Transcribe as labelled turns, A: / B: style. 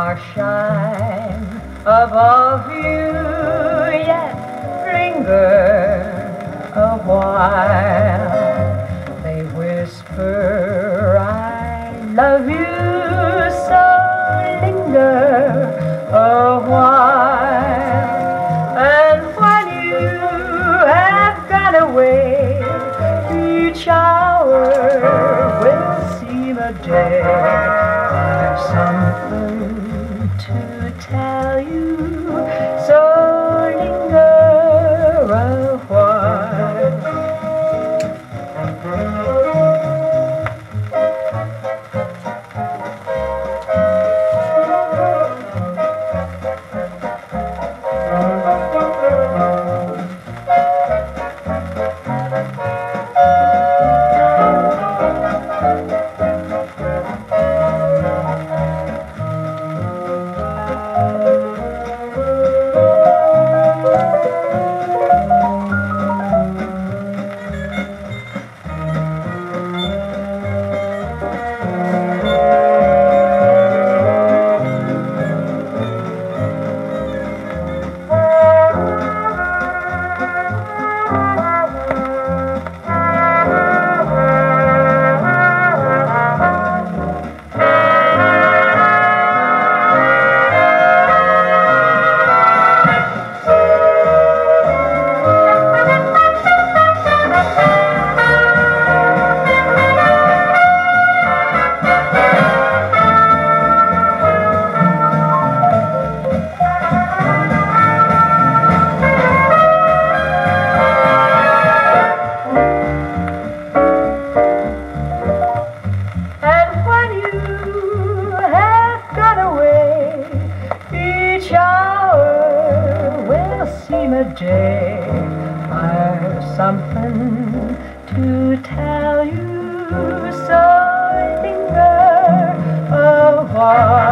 A: shine above you yet linger a while. They whisper, I love you, so linger a while. And when you have gone away, each hour will seem a day. I've something to tell you, so linger a while. And hour will seem a day. I've something to tell you, so linger a while.